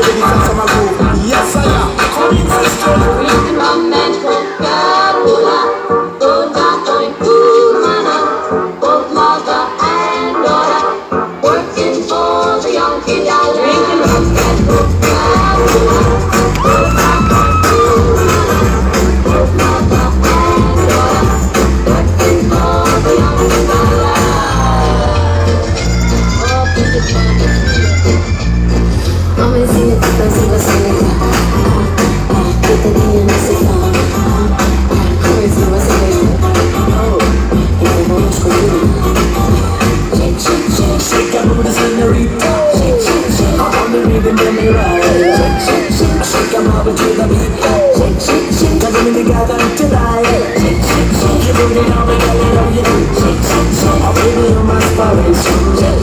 to the guitar from a groove. Yes, I am. Coming for strong. Drinking rum and Coca-Cola, with a senorita Shake, shake, shake on the rhythm let me ride Shake, shake, shake, I shake a marble to the beat Shake, shake, shake, I'm in the garden tonight, Shake, shake, shake, You're it on, I got it on you Shake, shake, shake, I'm really on my inspiration